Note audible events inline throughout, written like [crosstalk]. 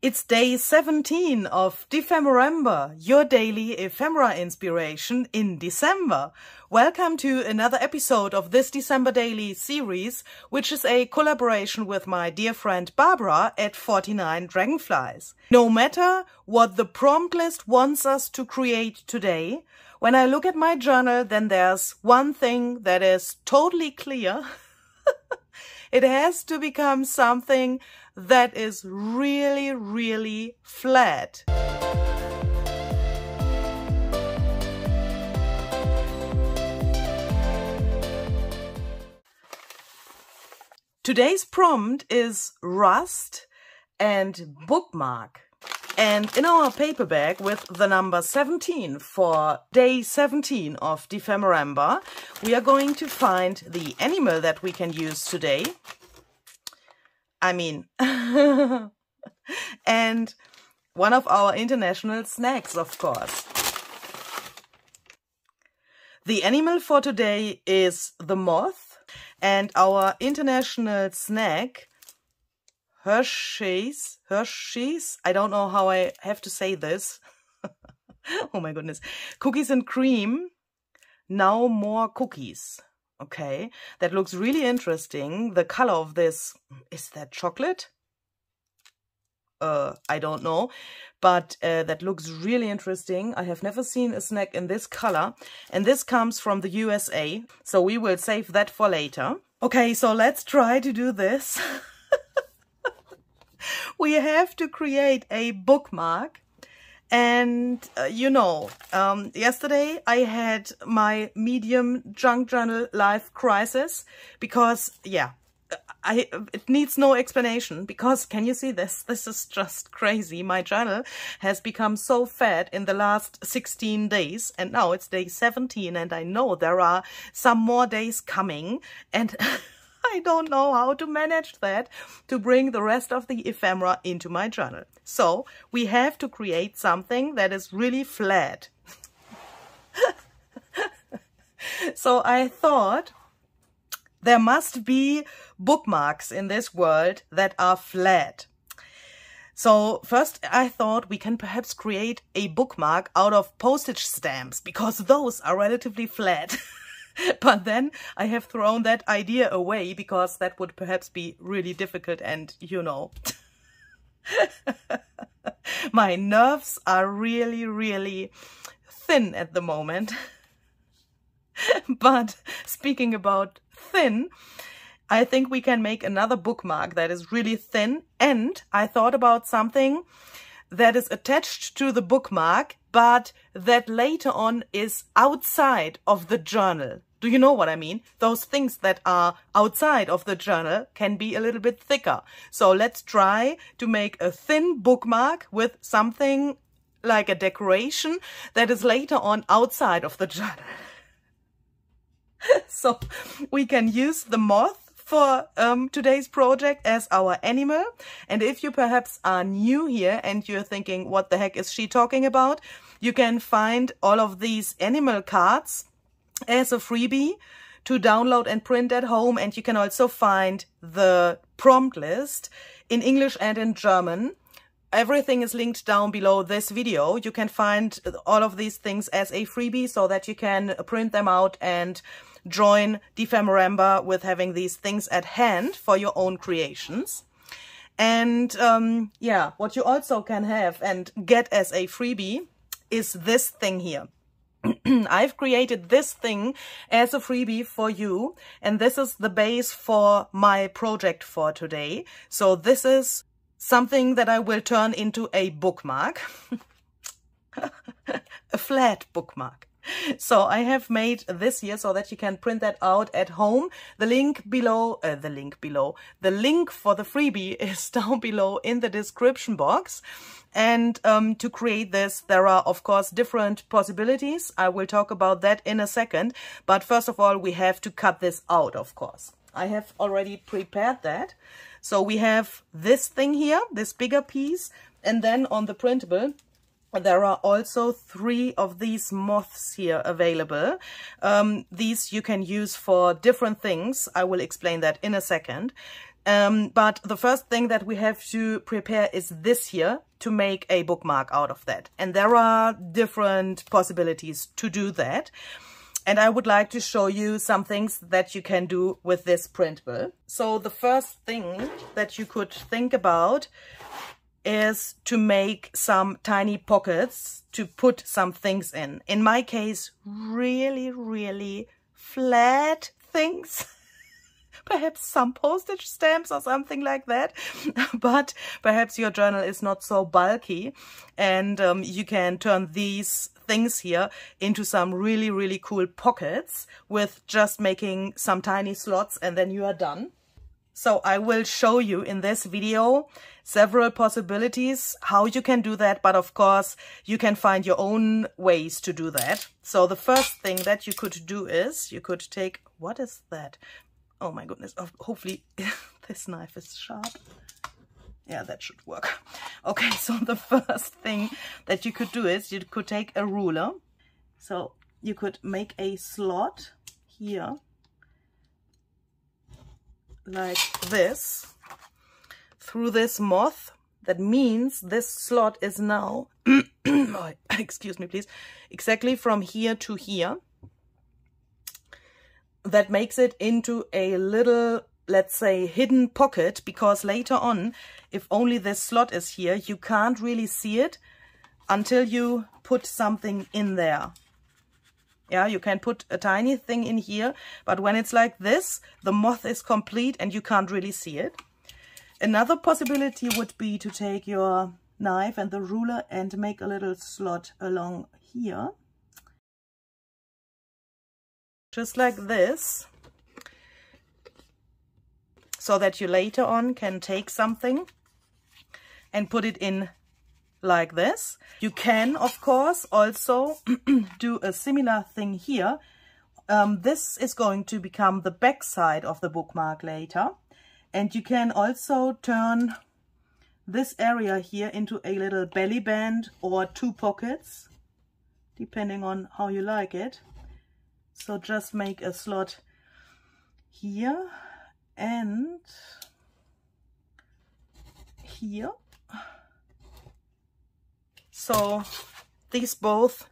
It's day 17 of Dephemerember, your daily ephemera inspiration in December. Welcome to another episode of this December Daily series, which is a collaboration with my dear friend Barbara at 49 Dragonflies. No matter what the prompt list wants us to create today, when I look at my journal, then there's one thing that is totally clear. [laughs] it has to become something that is really, really flat. Today's prompt is rust and bookmark. And in our paper bag with the number 17 for day 17 of Dephemerember, we are going to find the animal that we can use today. I mean, [laughs] and one of our international snacks, of course. The animal for today is the moth and our international snack, Hershey's, Hershey's, I don't know how I have to say this. [laughs] oh my goodness. Cookies and cream, now more cookies. Okay, that looks really interesting. The color of this, is that chocolate? Uh, I don't know, but uh, that looks really interesting. I have never seen a snack in this color, and this comes from the USA, so we will save that for later. Okay, so let's try to do this. [laughs] we have to create a bookmark and, uh, you know, um, yesterday I had my medium junk journal life crisis because, yeah, I, it needs no explanation because can you see this? This is just crazy. My journal has become so fat in the last 16 days and now it's day 17 and I know there are some more days coming and [laughs] [laughs] I don't know how to manage that to bring the rest of the ephemera into my journal. So we have to create something that is really flat. [laughs] so I thought there must be bookmarks in this world that are flat. So first I thought we can perhaps create a bookmark out of postage stamps because those are relatively flat. [laughs] [laughs] but then I have thrown that idea away because that would perhaps be really difficult and, you know, [laughs] my nerves are really, really thin at the moment. [laughs] but speaking about thin, I think we can make another bookmark that is really thin. And I thought about something that is attached to the bookmark, but that later on is outside of the journal. Do you know what I mean? Those things that are outside of the journal can be a little bit thicker. So let's try to make a thin bookmark with something like a decoration that is later on outside of the journal. [laughs] so we can use the moth for um, today's project as our animal. And if you perhaps are new here and you're thinking, what the heck is she talking about? You can find all of these animal cards as a freebie to download and print at home. And you can also find the prompt list in English and in German. Everything is linked down below this video. You can find all of these things as a freebie so that you can print them out and join Dephemerember with having these things at hand for your own creations. And um, yeah, what you also can have and get as a freebie is this thing here. [clears throat] I've created this thing as a freebie for you and this is the base for my project for today. So this is something that I will turn into a bookmark, [laughs] a flat bookmark. So I have made this here so that you can print that out at home. The link below, uh, the link below, the link for the freebie [laughs] is down below in the description box. And um, to create this, there are, of course, different possibilities. I will talk about that in a second. But first of all, we have to cut this out, of course. I have already prepared that. So we have this thing here, this bigger piece. And then on the printable, there are also three of these moths here available. Um, these you can use for different things. I will explain that in a second. Um, but the first thing that we have to prepare is this here to make a bookmark out of that. And there are different possibilities to do that. And I would like to show you some things that you can do with this printable. So the first thing that you could think about is to make some tiny pockets to put some things in. In my case, really, really flat things. [laughs] perhaps some postage stamps or something like that. [laughs] but perhaps your journal is not so bulky and um, you can turn these things here into some really, really cool pockets with just making some tiny slots and then you are done. So I will show you in this video several possibilities how you can do that. But of course, you can find your own ways to do that. So the first thing that you could do is you could take, what is that? Oh my goodness, oh, hopefully [laughs] this knife is sharp. Yeah, that should work. Okay, so the first thing that you could do is you could take a ruler. So you could make a slot here like this through this moth. That means this slot is now, [coughs] oh, [coughs] excuse me please, exactly from here to here that makes it into a little, let's say, hidden pocket because later on, if only this slot is here, you can't really see it until you put something in there. Yeah, you can put a tiny thing in here, but when it's like this, the moth is complete and you can't really see it. Another possibility would be to take your knife and the ruler and make a little slot along here just like this so that you later on can take something and put it in like this. You can, of course, also [clears throat] do a similar thing here. Um, this is going to become the back side of the bookmark later. And you can also turn this area here into a little belly band or two pockets, depending on how you like it. So just make a slot here and here. So these both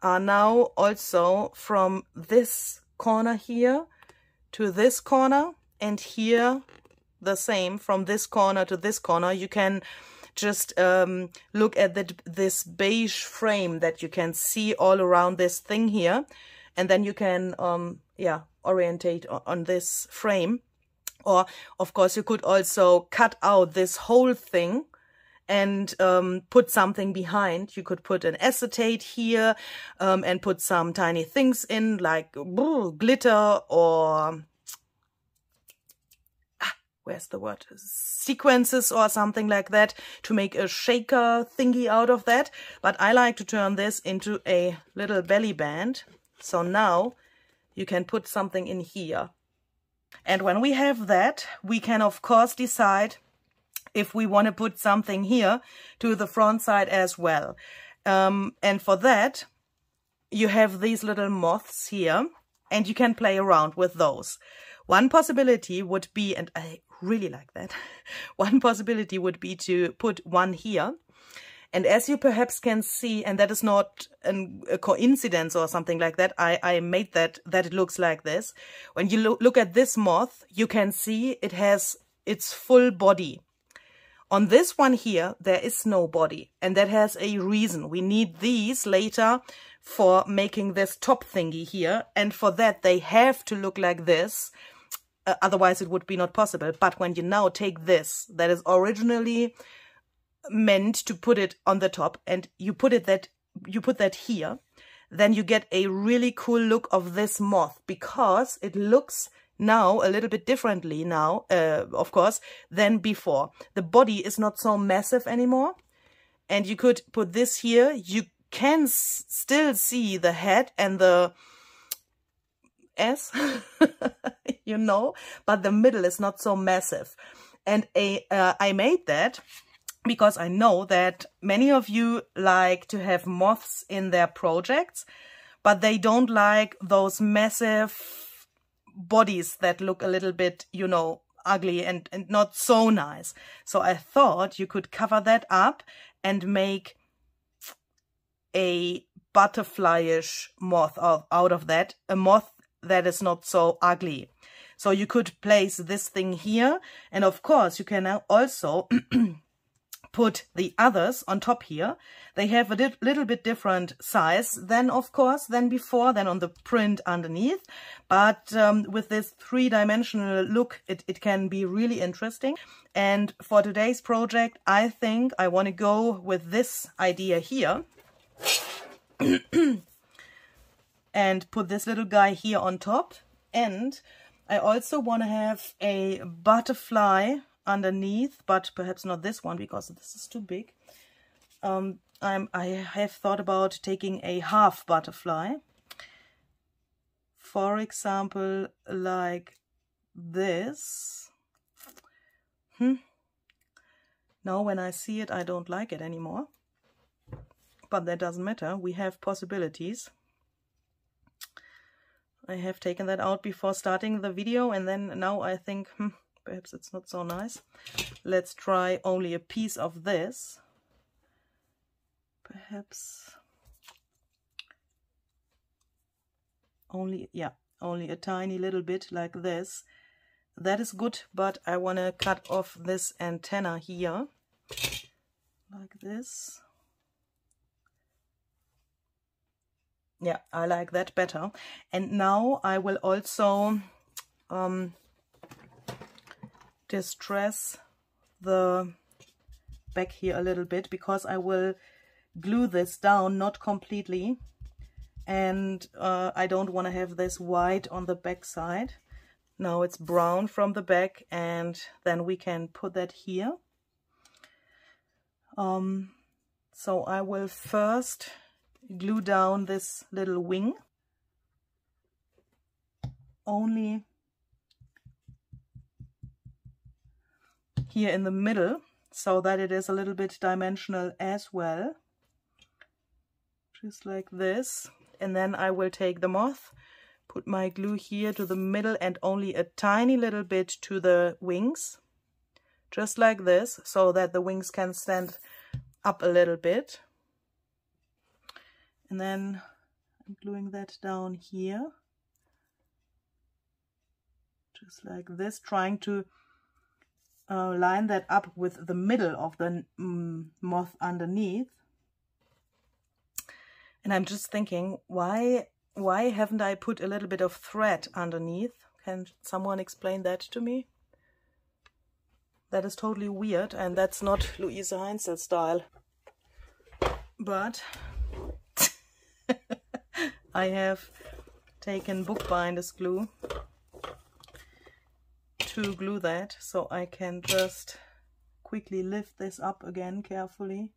are now also from this corner here to this corner and here the same from this corner to this corner. You can just um, look at the, this beige frame that you can see all around this thing here. And then you can, um, yeah, orientate on this frame. Or, of course, you could also cut out this whole thing and um, put something behind. You could put an acetate here um, and put some tiny things in like glitter or where's the word, sequences or something like that to make a shaker thingy out of that. But I like to turn this into a little belly band. So now you can put something in here. And when we have that, we can of course decide if we want to put something here to the front side as well. Um, and for that, you have these little moths here and you can play around with those. One possibility would be, and I really like that. [laughs] One possibility would be to put one here. And as you perhaps can see, and that is not an, a coincidence or something like that, I, I made that, that it looks like this. When you lo look at this moth, you can see it has its full body. On this one here, there is no body, and that has a reason. We need these later for making this top thingy here, and for that they have to look like this uh, otherwise it would be not possible. But when you now take this that is originally meant to put it on the top and you put it that you put that here, then you get a really cool look of this moth because it looks now a little bit differently now, uh, of course, than before. The body is not so massive anymore. And you could put this here. You can still see the head and the S, [laughs] you know, but the middle is not so massive. And a, uh, I made that because I know that many of you like to have moths in their projects, but they don't like those massive bodies that look a little bit, you know, ugly and, and not so nice. So I thought you could cover that up and make a butterflyish moth out of that, a moth that is not so ugly. So you could place this thing here. And of course, you can also [clears throat] put the others on top here. They have a little bit different size than, of course, than before, than on the print underneath. But um, with this three-dimensional look, it, it can be really interesting. And for today's project, I think I want to go with this idea here. [coughs] and put this little guy here on top. And I also want to have a butterfly underneath, but perhaps not this one because this is too big. Um, I'm, I have thought about taking a half butterfly. For example, like this. Hmm. Now when I see it, I don't like it anymore. But that doesn't matter. We have possibilities. I have taken that out before starting the video and then now I think, hmm, perhaps it's not so nice. Let's try only a piece of this. Perhaps only, yeah, only a tiny little bit like this. That is good, but I want to cut off this antenna here, like this. yeah I like that better and now I will also um, distress the back here a little bit because I will glue this down not completely. And uh, I don't want to have this white on the back side. Now it's brown from the back and then we can put that here. Um, so I will first glue down this little wing. Only here in the middle so that it is a little bit dimensional as well. Just like this. And then I will take the moth put my glue here to the middle and only a tiny little bit to the wings. Just like this so that the wings can stand up a little bit. And then I'm gluing that down here. Just like this trying to uh, line that up with the middle of the mm, moth underneath. And I'm just thinking why why haven't I put a little bit of thread underneath? Can someone explain that to me? That is totally weird and that's not Luise Heinzl style. But [laughs] I have taken bookbinders glue to glue that so I can just quickly lift this up again carefully.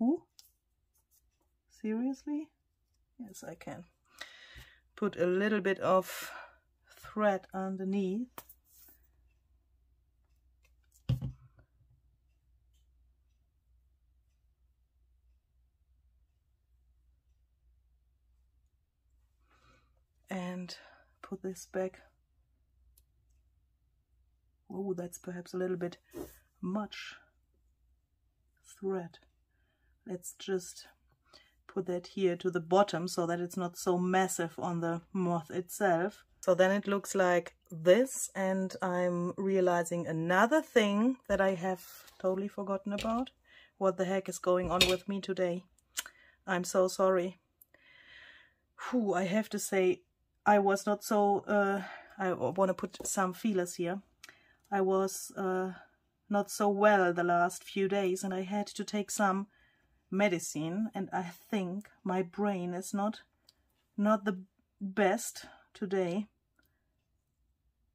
Who? Seriously? Yes, I can. Put a little bit of thread underneath and put this back. Oh, that's perhaps a little bit much thread. Let's just put that here to the bottom so that it's not so massive on the moth itself. So then it looks like this and I'm realizing another thing that I have totally forgotten about. What the heck is going on with me today? I'm so sorry. Whew, I have to say I was not so, uh, I want to put some feelers here. I was uh, not so well the last few days and I had to take some medicine and I think my brain is not not the best today.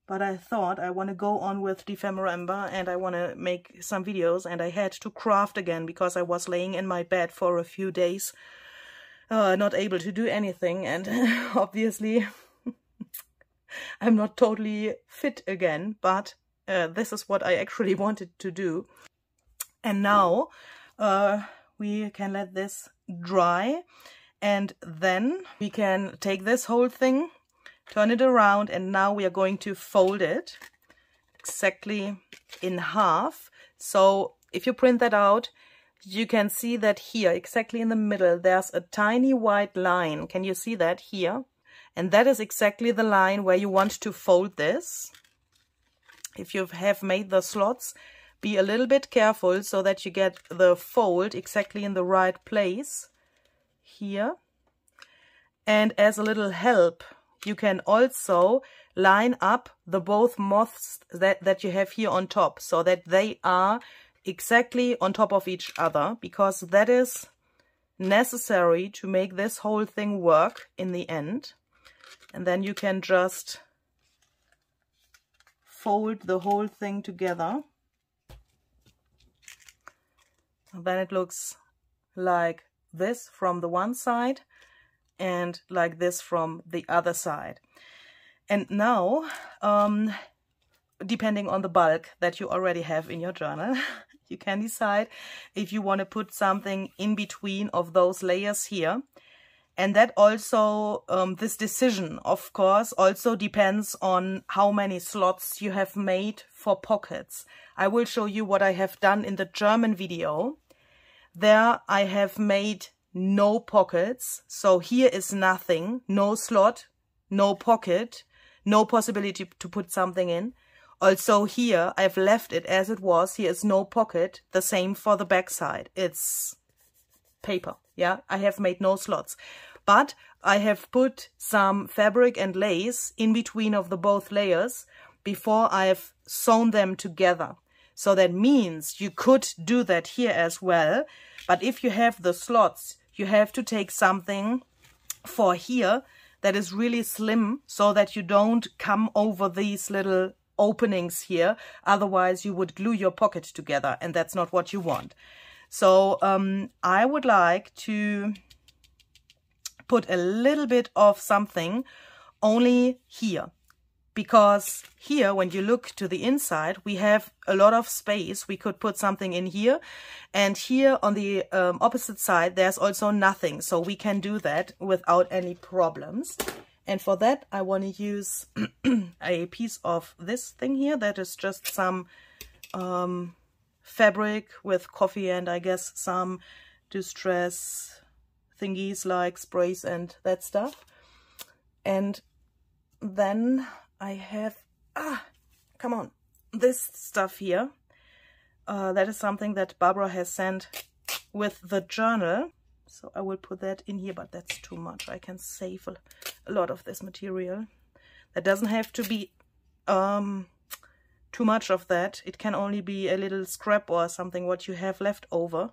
But I thought I want to go on with Dephemerember and I want to make some videos and I had to craft again because I was laying in my bed for a few days uh, not able to do anything and [laughs] obviously [laughs] I'm not totally fit again, but uh, this is what I actually [laughs] wanted to do. And now uh, we can let this dry and then we can take this whole thing, turn it around and now we are going to fold it exactly in half. So if you print that out, you can see that here, exactly in the middle, there's a tiny white line. Can you see that here? And that is exactly the line where you want to fold this. If you have made the slots, be a little bit careful so that you get the fold exactly in the right place here. And as a little help, you can also line up the both moths that, that you have here on top so that they are exactly on top of each other because that is necessary to make this whole thing work in the end. And then you can just fold the whole thing together. And then it looks like this from the one side and like this from the other side. And now, um, depending on the bulk that you already have in your journal, [laughs] you can decide if you want to put something in between of those layers here. And that also, um, this decision, of course, also depends on how many slots you have made for pockets. I will show you what I have done in the German video. There I have made no pockets. So here is nothing, no slot, no pocket, no possibility to put something in. Also here, I've left it as it was. Here is no pocket. The same for the back side. It's paper. Yeah, I have made no slots. But I have put some fabric and lace in between of the both layers before I've sewn them together. So that means you could do that here as well. But if you have the slots, you have to take something for here that is really slim so that you don't come over these little openings here. Otherwise, you would glue your pocket together and that's not what you want. So um, I would like to put a little bit of something only here. Because here when you look to the inside we have a lot of space. We could put something in here. And here on the um, opposite side there's also nothing. So we can do that without any problems. And for that I want to use [clears throat] a piece of this thing here that is just some um, fabric with coffee and I guess some distress thingies like sprays and that stuff and then I have, ah, come on, this stuff here. Uh, that is something that Barbara has sent with the journal. So I will put that in here, but that's too much. I can save a, a lot of this material. That doesn't have to be um, too much of that. It can only be a little scrap or something what you have left over.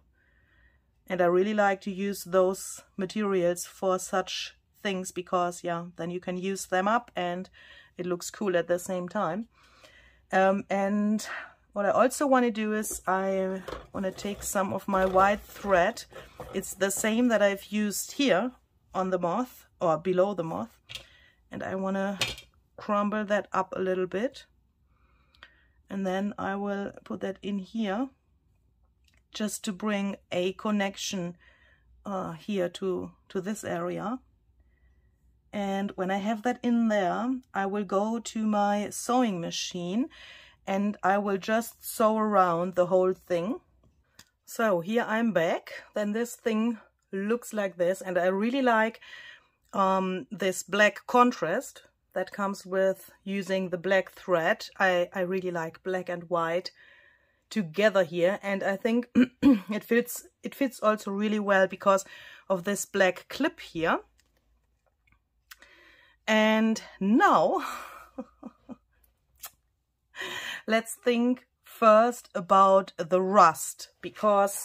And I really like to use those materials for such things because, yeah, then you can use them up and it looks cool at the same time. Um, and what I also want to do is I want to take some of my white thread. It's the same that I've used here on the moth or below the moth. And I want to crumble that up a little bit. And then I will put that in here just to bring a connection uh, here to, to this area. And when I have that in there, I will go to my sewing machine and I will just sew around the whole thing. So here I'm back. Then this thing looks like this and I really like um, this black contrast that comes with using the black thread. I, I really like black and white together here and I think [clears throat] it fits it fits also really well because of this black clip here and now, [laughs] let's think first about the rust, because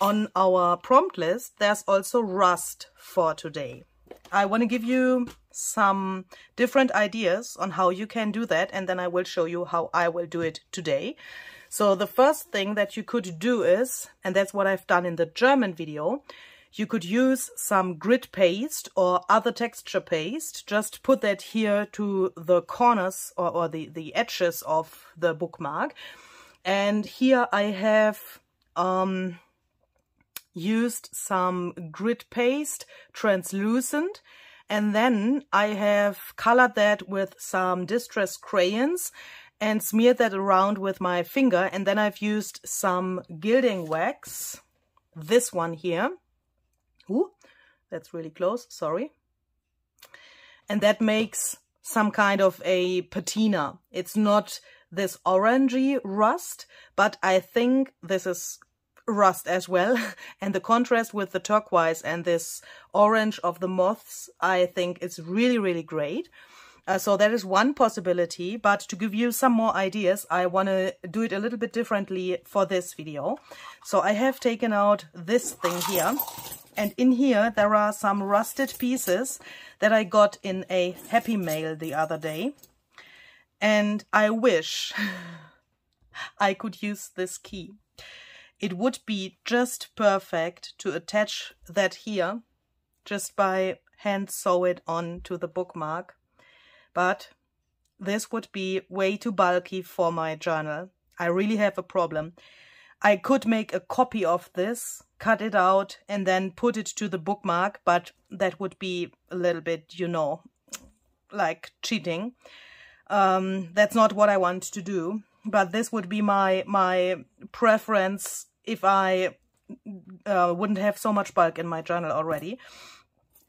on our prompt list, there's also rust for today. I want to give you some different ideas on how you can do that, and then I will show you how I will do it today. So the first thing that you could do is, and that's what I've done in the German video, you could use some grit paste or other texture paste. Just put that here to the corners or, or the, the edges of the bookmark. And here I have um, used some grit paste, translucent, And then I have colored that with some distress crayons and smeared that around with my finger. And then I've used some gilding wax, this one here. Ooh, that's really close, sorry. And that makes some kind of a patina. It's not this orangey rust, but I think this is rust as well. [laughs] and the contrast with the turquoise and this orange of the moths, I think is really, really great. Uh, so that is one possibility, but to give you some more ideas, I want to do it a little bit differently for this video. So I have taken out this thing here, and in here there are some rusted pieces that I got in a Happy Mail the other day. And I wish [laughs] I could use this key. It would be just perfect to attach that here just by hand sew it on to the bookmark but this would be way too bulky for my journal. I really have a problem. I could make a copy of this, cut it out, and then put it to the bookmark, but that would be a little bit, you know, like cheating. Um, that's not what I want to do, but this would be my my preference if I uh, wouldn't have so much bulk in my journal already.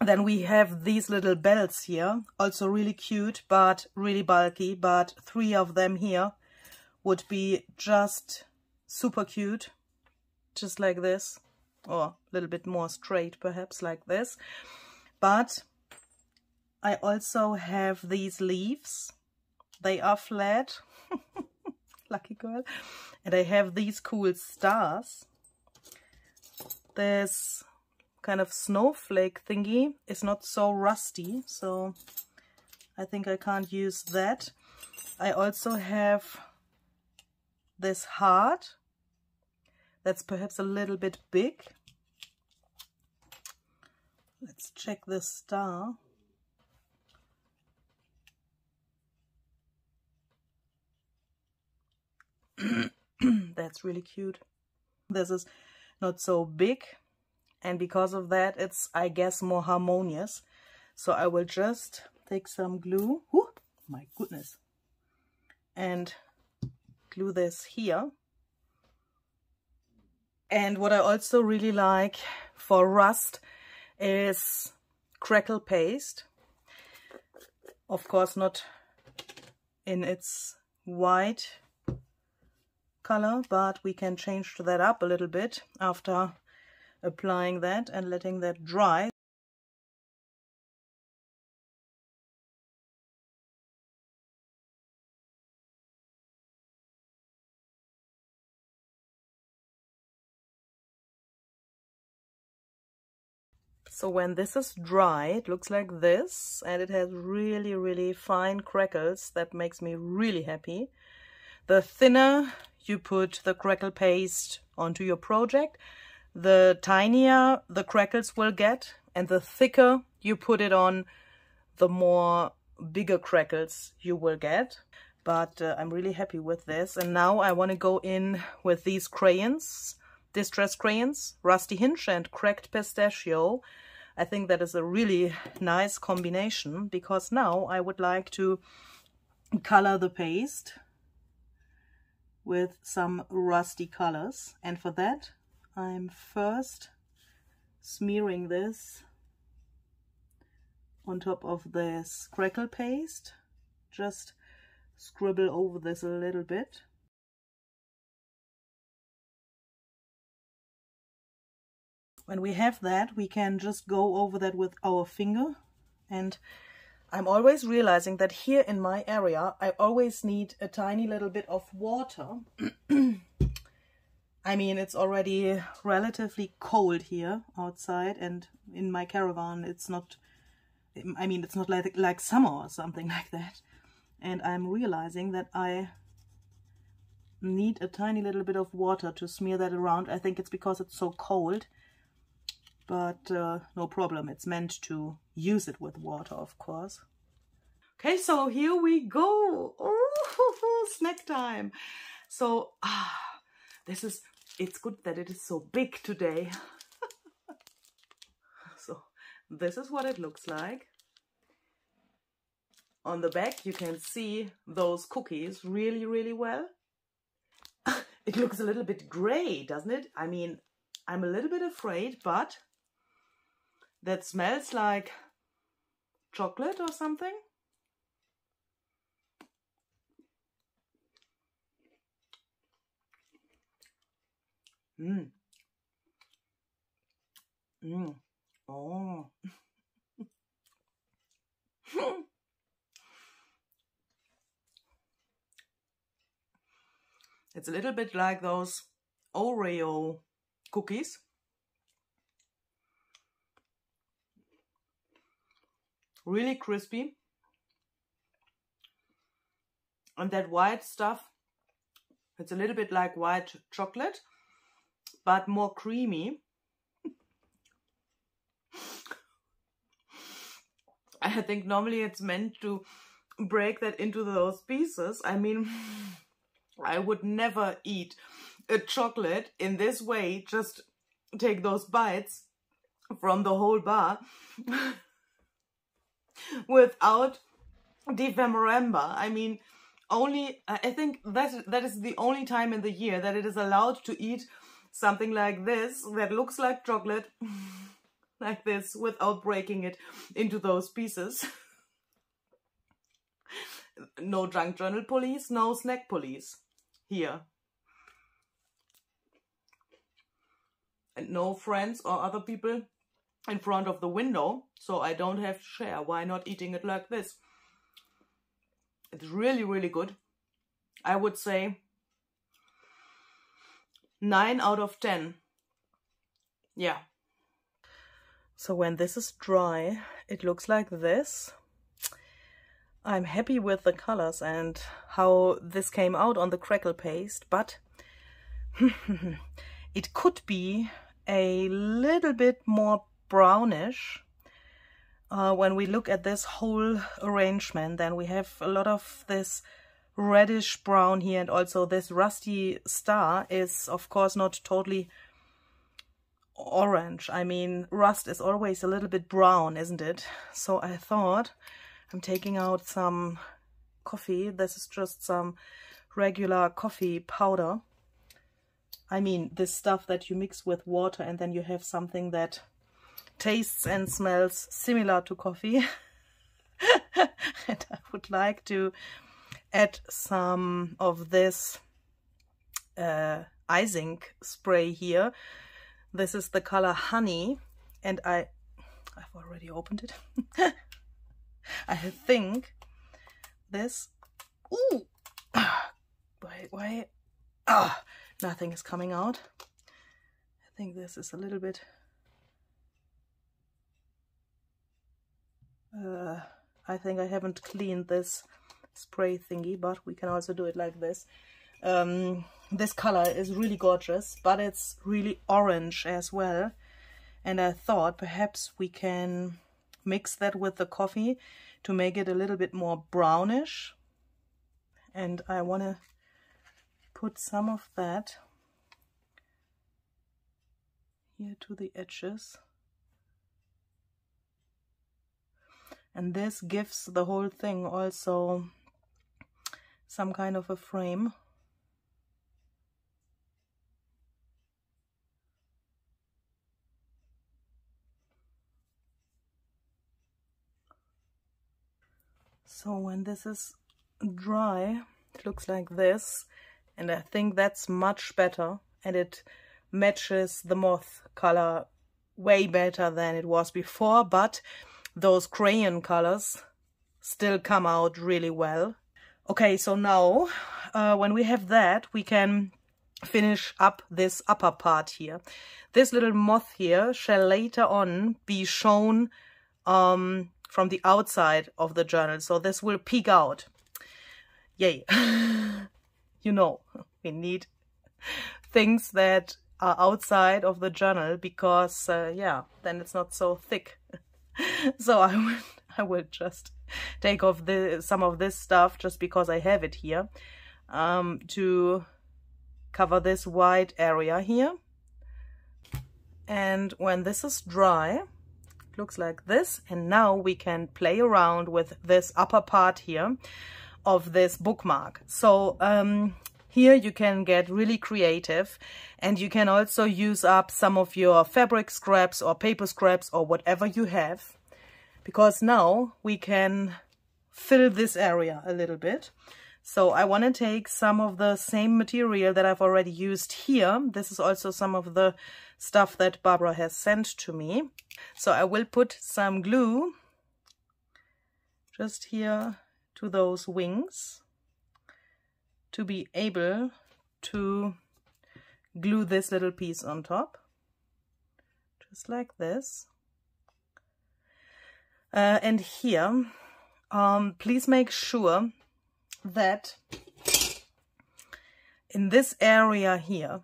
Then we have these little bells here, also really cute, but really bulky, but three of them here would be just super cute, just like this, or a little bit more straight perhaps like this. But I also have these leaves. They are flat. [laughs] Lucky girl. And I have these cool stars. There's kind of snowflake thingy is not so rusty, so I think I can't use that. I also have this heart that's perhaps a little bit big. Let's check the star. [clears throat] that's really cute. This is not so big and because of that it's I guess more harmonious. So I will just take some glue. Ooh, my goodness. And glue this here. And what I also really like for rust is crackle paste. Of course not in its white color but we can change that up a little bit after applying that and letting that dry. So when this is dry, it looks like this, and it has really, really fine crackles. That makes me really happy. The thinner you put the crackle paste onto your project, the tinier the crackles will get and the thicker you put it on, the more bigger crackles you will get. But uh, I'm really happy with this. And now I want to go in with these crayons, distress crayons, Rusty Hinge and Cracked Pistachio. I think that is a really nice combination because now I would like to color the paste with some rusty colors. And for that, I'm first smearing this on top of this crackle paste. Just scribble over this a little bit. When we have that, we can just go over that with our finger. And I'm always realizing that here in my area, I always need a tiny little bit of water [clears throat] I mean, it's already relatively cold here outside and in my caravan it's not, I mean, it's not like, like summer or something [laughs] like that. And I'm realizing that I need a tiny little bit of water to smear that around. I think it's because it's so cold, but uh, no problem. It's meant to use it with water, of course. Okay, so here we go. [laughs] Oh, [laughs] snack time. So, ah, this is, it's good that it is so big today. [laughs] so this is what it looks like. on the back you can see those cookies really, really well. [laughs] it looks a little bit gray, doesn't it? I mean, I'm a little bit afraid, but that smells like chocolate or something. Mmm. Mmm. Oh. [laughs] it's a little bit like those Oreo cookies. Really crispy. And that white stuff, it's a little bit like white chocolate, but more creamy. I think normally it's meant to break that into those pieces. I mean, I would never eat a chocolate in this way, just take those bites from the whole bar [laughs] without Dephemerember. I mean, only, I think that, that is the only time in the year that it is allowed to eat something like this that looks like chocolate [laughs] like this without breaking it into those pieces. [laughs] no junk journal police, no snack police here. And no friends or other people in front of the window, so I don't have to share. Why not eating it like this? It's really, really good. I would say 9 out of 10. Yeah. So when this is dry, it looks like this. I'm happy with the colors and how this came out on the crackle paste, but [laughs] it could be a little bit more brownish uh, when we look at this whole arrangement. Then we have a lot of this reddish brown here and also this rusty star is of course not totally orange. I mean, rust is always a little bit brown, isn't it? So I thought I'm taking out some coffee. This is just some regular coffee powder. I mean, this stuff that you mix with water and then you have something that tastes and smells similar to coffee. [laughs] and I would like to add some of this uh, icing spray here this is the color Honey, and I, I've already opened it. [laughs] I think this, ooh, [coughs] wait, wait, ah, nothing is coming out. I think this is a little bit, uh, I think I haven't cleaned this spray thingy, but we can also do it like this. Um, this color is really gorgeous, but it's really orange as well. And I thought perhaps we can mix that with the coffee to make it a little bit more brownish. And I want to put some of that here to the edges. And this gives the whole thing also some kind of a frame. So when this is dry, it looks like this. And I think that's much better. And it matches the moth color way better than it was before. But those crayon colors still come out really well. Okay, so now uh, when we have that, we can finish up this upper part here. This little moth here shall later on be shown um, from the outside of the journal. So this will peek out. Yay. [laughs] you know, we need things that are outside of the journal because, uh, yeah, then it's not so thick. [laughs] so I [laughs] I will just take off the, some of this stuff just because I have it here um, to cover this white area here. And when this is dry, looks like this. And now we can play around with this upper part here of this bookmark. So um, here you can get really creative and you can also use up some of your fabric scraps or paper scraps or whatever you have because now we can fill this area a little bit. So I want to take some of the same material that I've already used here. This is also some of the stuff that Barbara has sent to me. So I will put some glue just here to those wings to be able to glue this little piece on top just like this uh, and here um, please make sure that in this area here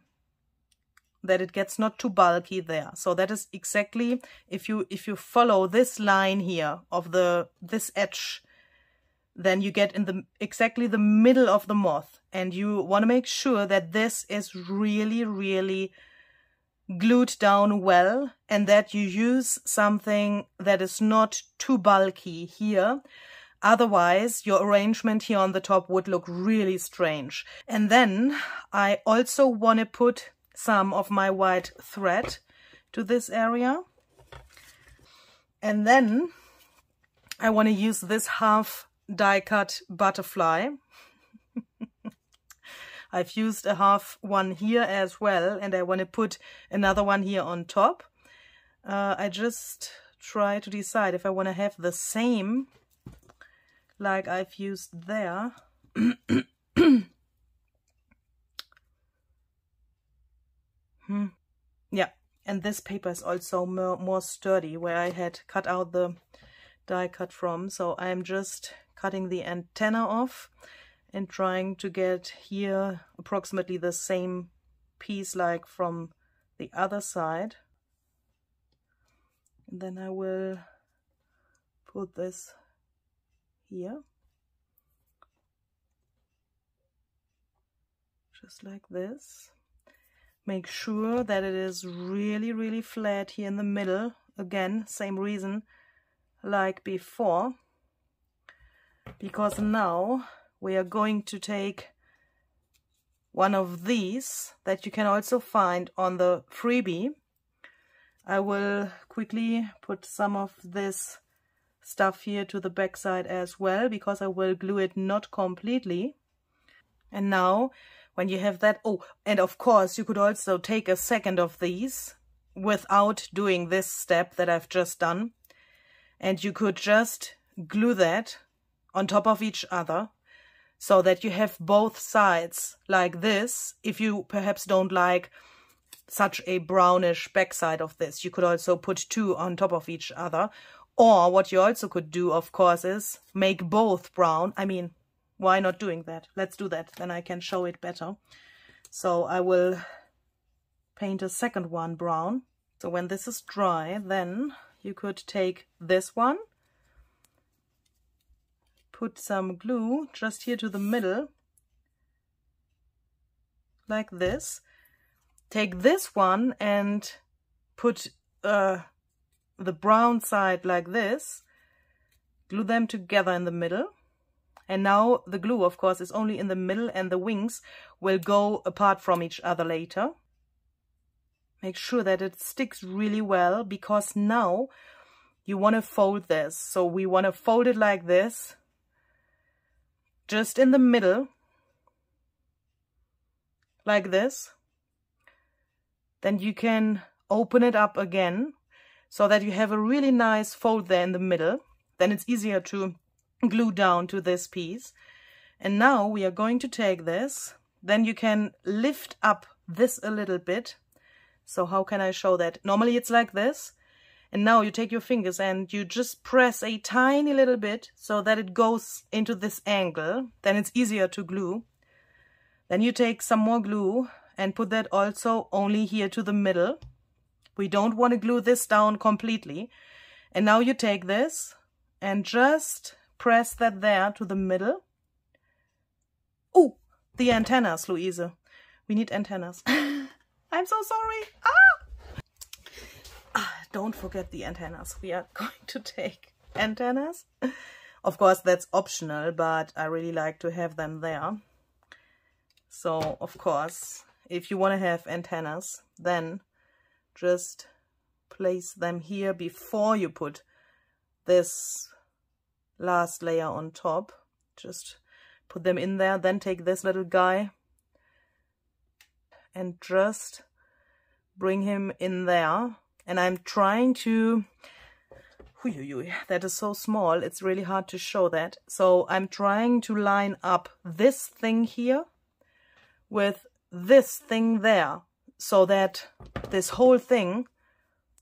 that it gets not too bulky there. So that is exactly if you if you follow this line here of the this edge then you get in the exactly the middle of the moth. And you want to make sure that this is really really glued down well and that you use something that is not too bulky here Otherwise, your arrangement here on the top would look really strange. And then I also want to put some of my white thread to this area. And then I want to use this half die cut butterfly. [laughs] I've used a half one here as well and I want to put another one here on top. Uh, I just try to decide if I want to have the same like I've used there. [coughs] hmm. Yeah, and this paper is also more, more sturdy where I had cut out the die cut from. So I'm just cutting the antenna off and trying to get here approximately the same piece like from the other side. And then I will put this here. Just like this. Make sure that it is really really flat here in the middle. Again same reason like before. Because now we are going to take one of these that you can also find on the freebie I will quickly put some of this stuff here to the back side as well because I will glue it not completely. And now when you have that, oh, and of course you could also take a second of these without doing this step that I've just done. And you could just glue that on top of each other so that you have both sides like this. If you perhaps don't like such a brownish backside of this, you could also put two on top of each other or what you also could do, of course, is make both brown. I mean, why not doing that? Let's do that. Then I can show it better. So I will paint a second one brown. So when this is dry, then you could take this one, put some glue just here to the middle, like this. Take this one and put uh, the brown side like this, glue them together in the middle. And now the glue, of course, is only in the middle and the wings will go apart from each other later. Make sure that it sticks really well because now you want to fold this. So we want to fold it like this, just in the middle, like this. Then you can open it up again so that you have a really nice fold there in the middle. Then it's easier to glue down to this piece. And now we are going to take this. Then you can lift up this a little bit. So how can I show that? Normally it's like this. And now you take your fingers and you just press a tiny little bit so that it goes into this angle. Then it's easier to glue. Then you take some more glue and put that also only here to the middle. We don't want to glue this down completely. And now you take this and just press that there to the middle. Oh, the antennas, Luise. We need antennas. [laughs] I'm so sorry. Ah! Don't forget the antennas. We are [laughs] going to take antennas. Of course, that's optional, but I really like to have them there. So, of course, if you want to have antennas, then just place them here before you put this last layer on top. Just put them in there, then take this little guy and just bring him in there. And I'm trying to, that is so small, it's really hard to show that. So I'm trying to line up this thing here with this thing there so that this whole thing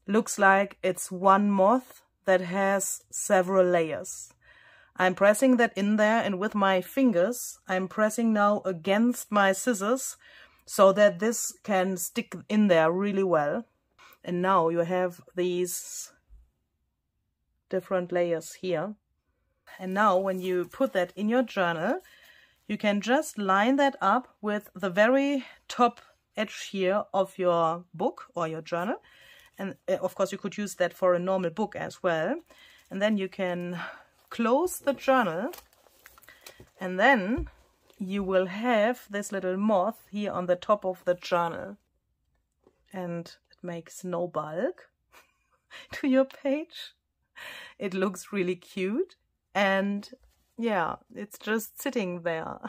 looks like it's one moth that has several layers. I'm pressing that in there and with my fingers, I'm pressing now against my scissors so that this can stick in there really well. And now you have these different layers here. And now when you put that in your journal, you can just line that up with the very top edge here of your book or your journal. And uh, of course you could use that for a normal book as well. And then you can close the journal and then you will have this little moth here on the top of the journal. And makes no bulk [laughs] to your page. It looks really cute and yeah, it's just sitting there.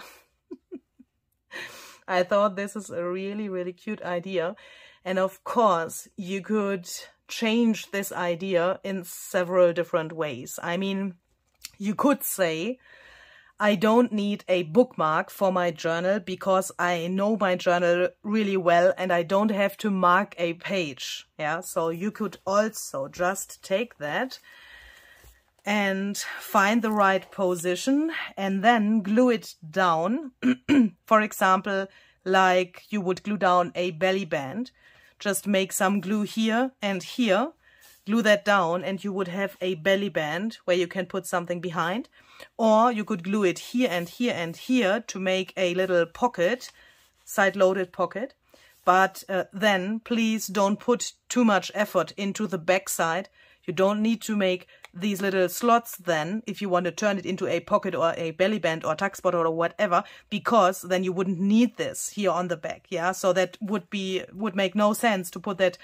[laughs] I thought this is a really, really cute idea. And of course, you could change this idea in several different ways. I mean, you could say, I don't need a bookmark for my journal because I know my journal really well and I don't have to mark a page. Yeah, so you could also just take that and find the right position and then glue it down. [clears throat] For example, like you would glue down a belly band. Just make some glue here and here, glue that down and you would have a belly band where you can put something behind. Or you could glue it here and here and here to make a little pocket, side-loaded pocket. But uh, then please don't put too much effort into the back side. You don't need to make these little slots then if you want to turn it into a pocket or a belly band or a tuck spot or whatever because then you wouldn't need this here on the back yeah? So that would be would make no sense to put that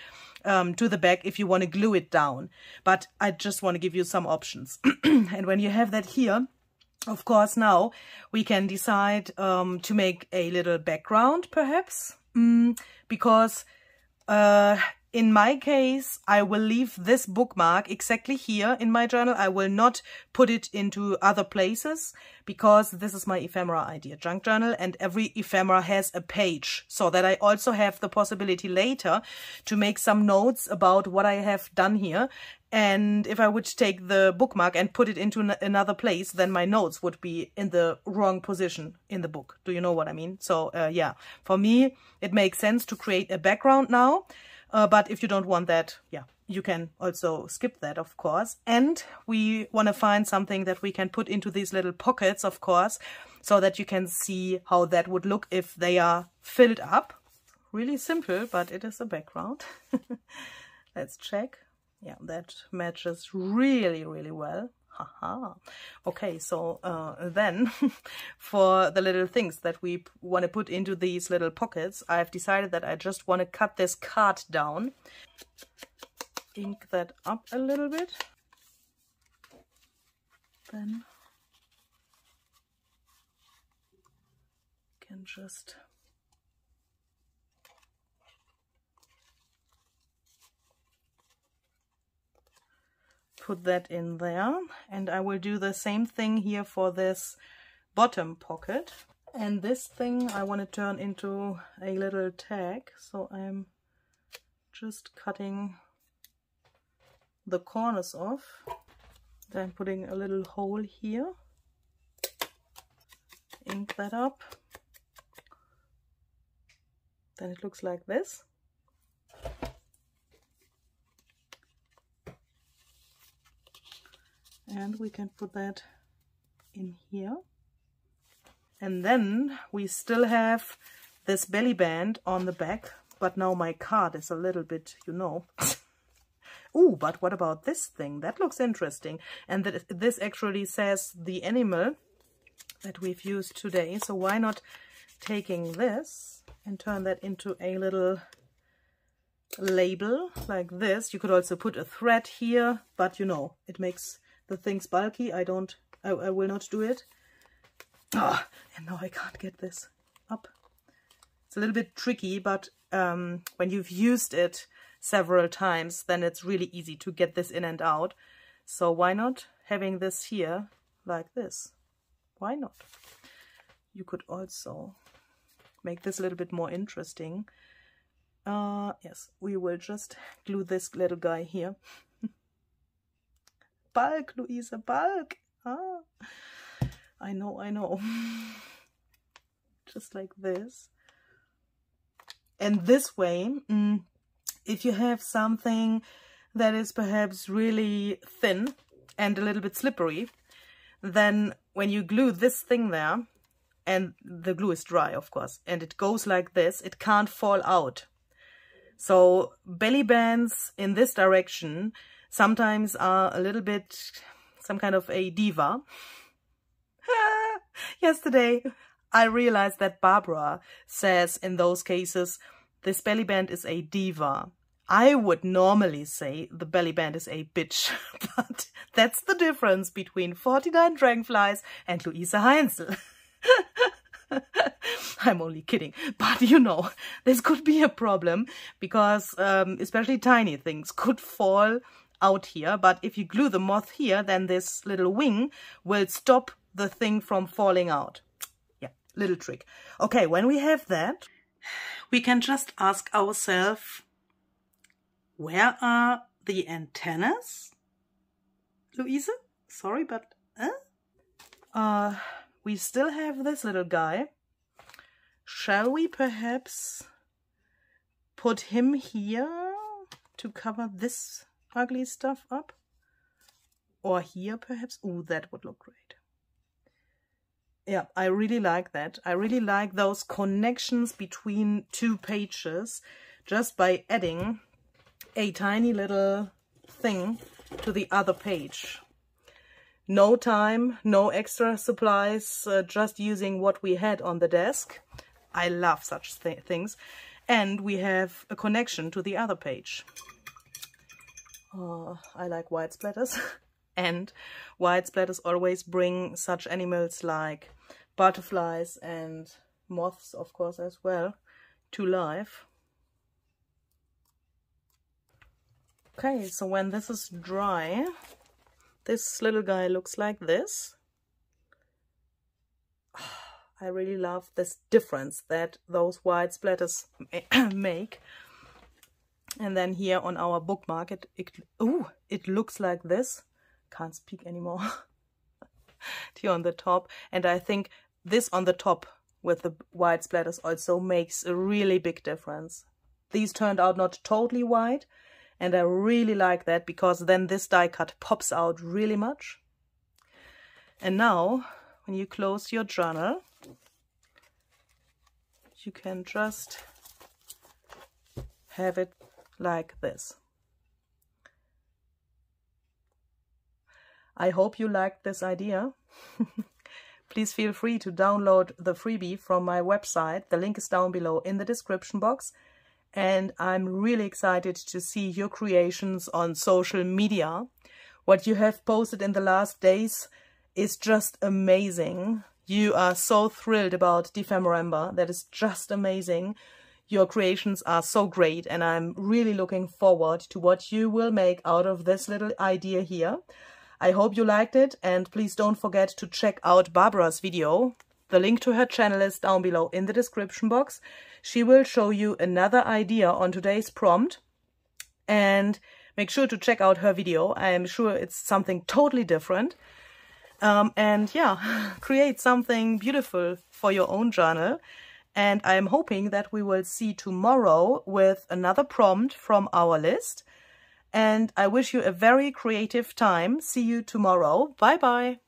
um, to the back if you want to glue it down. But I just want to give you some options. [clears throat] And when you have that here of course now we can decide um, to make a little background perhaps mm, because uh, in my case, I will leave this bookmark exactly here in my journal. I will not put it into other places because this is my ephemera idea junk journal and every ephemera has a page so that I also have the possibility later to make some notes about what I have done here. And if I would take the bookmark and put it into another place, then my notes would be in the wrong position in the book. Do you know what I mean? So uh, yeah, for me, it makes sense to create a background now. Uh, but if you don't want that, yeah, you can also skip that, of course. And we want to find something that we can put into these little pockets, of course, so that you can see how that would look if they are filled up. Really simple, but it is a background. [laughs] Let's check. Yeah, that matches really, really well. Haha. Okay, so uh, then [laughs] for the little things that we want to put into these little pockets, I've decided that I just want to cut this card down. Ink that up a little bit. Then can just put that in there. And I will do the same thing here for this bottom pocket. And this thing I want to turn into a little tag. So I'm just cutting the corners off. Then putting a little hole here. Ink that up. Then it looks like this and we can put that in here and then we still have this belly band on the back but now my card is a little bit you know [laughs] Oh, but what about this thing? That looks interesting. And that this actually says the animal that we've used today. So why not taking this and turn that into a little label like this. You could also put a thread here, but you know, it makes the things bulky. I don't, I, I will not do it. Ah, and now I can't get this up. It's a little bit tricky, but um, when you've used it several times, then it's really easy to get this in and out. So why not having this here like this? Why not? You could also make this a little bit more interesting. Uh, yes, we will just glue this little guy here. Bulk, Luise, bulk. Ah, I know, I know. [laughs] just like this. And this way, mm, if you have something that is perhaps really thin and a little bit slippery, then when you glue this thing there, and the glue is dry, of course, and it goes like this, it can't fall out. So belly bands in this direction sometimes are a little bit some kind of a diva. [laughs] Yesterday, I realized that Barbara says in those cases, this belly band is a diva. I would normally say the belly band is a bitch, [laughs] but that's the difference between 49 Dragonflies and Luise Heinzl. [laughs] I'm only kidding. But you know, this could be a problem because um, especially tiny things could fall out here. But if you glue the moth here, then this little wing will stop the thing from falling out. Yeah, little trick. Okay, when we have that, we can just ask ourselves, where are the antennas? Luise? Sorry, but... Huh? Uh, we still have this little guy. Shall we perhaps put him here to cover this ugly stuff up? Or here perhaps? Oh, that would look great. Yeah, I really like that. I really like those connections between two pages just by adding a tiny little thing to the other page no time, no extra supplies, uh, just using what we had on the desk. I love such th things. And we have a connection to the other page. Oh, I like white splatters. [laughs] and white splatters always bring such animals like butterflies and moths, of course, as well, to life. Okay, so when this is dry, this little guy looks like this. [sighs] I really love this difference that those white splatters [clears throat] make. And then here on our bookmark, it, it, ooh, it looks like this. Can't speak anymore. [laughs] here on the top. And I think this on the top with the white splatters also makes a really big difference. These turned out not totally white, and I really like that because then this die cut pops out really much. And now, when you close your journal, you can just have it like this. I hope you liked this idea. [laughs] Please feel free to download the freebie from my website. The link is down below in the description box and I'm really excited to see your creations on social media. What you have posted in the last days is just amazing. You are so thrilled about Dephemerember. That is just amazing. Your creations are so great and I'm really looking forward to what you will make out of this little idea here. I hope you liked it and please don't forget to check out Barbara's video. The link to her channel is down below in the description box. She will show you another idea on today's prompt and make sure to check out her video. I am sure it's something totally different. Um, and yeah, [laughs] create something beautiful for your own journal. And I'm hoping that we will see tomorrow with another prompt from our list. And I wish you a very creative time. See you tomorrow. Bye bye.